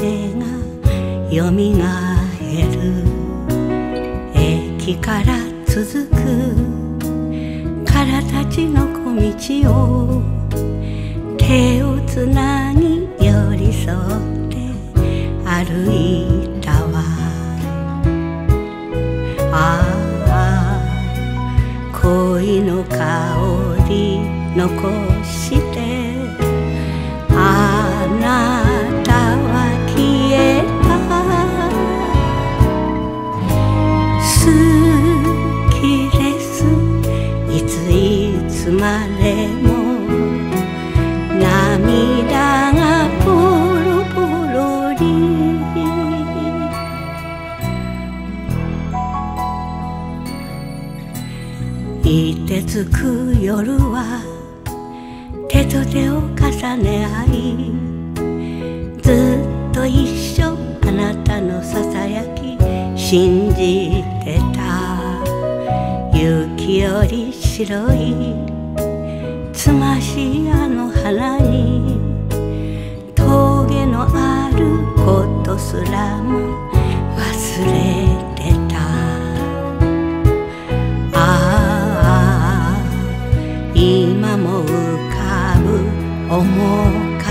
出がよみがえる駅から続くからたちの小道を手をつなぎ寄り添って歩いたわ。ああ恋の香り残していてつく夜は手と手を重ね合いずっと一緒あなたのささやき信じてた。雪より白いつましやの花に峠のあることすらも忘れ面影。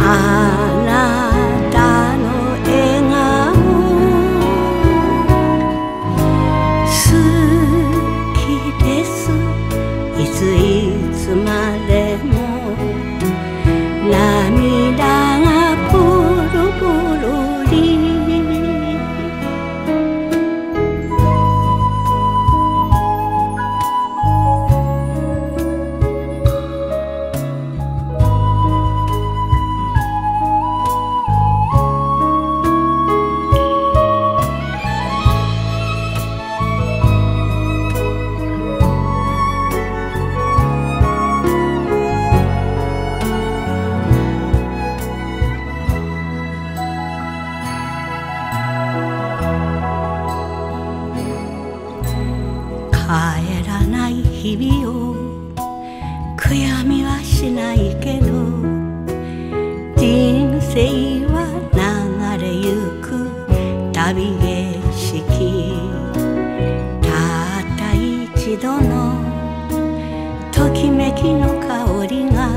あなたの笑顔。好きです。いついつまでも。帰らない日々を悔やみはしないけど人生は流れゆく旅景色たった一度のときめきの香りが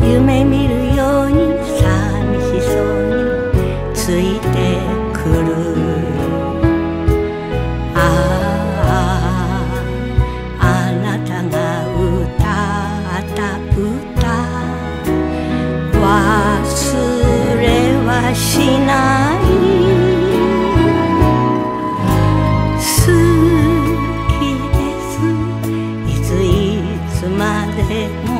夢見るよはしない。好きです。いついつまでも。